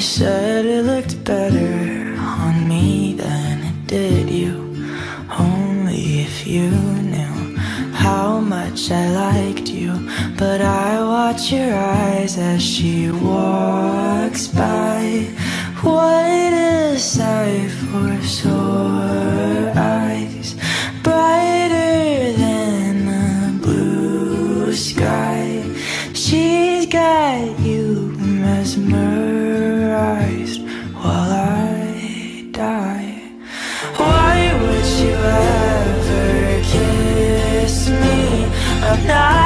You said it looked better on me than it did you. Only if you knew how much I liked you. But I watch your eyes as she walks by. What a sight for sore eyes? Brighter than the blue sky. She's got you mesmerized while I die. Why would you ever kiss me? I'm not.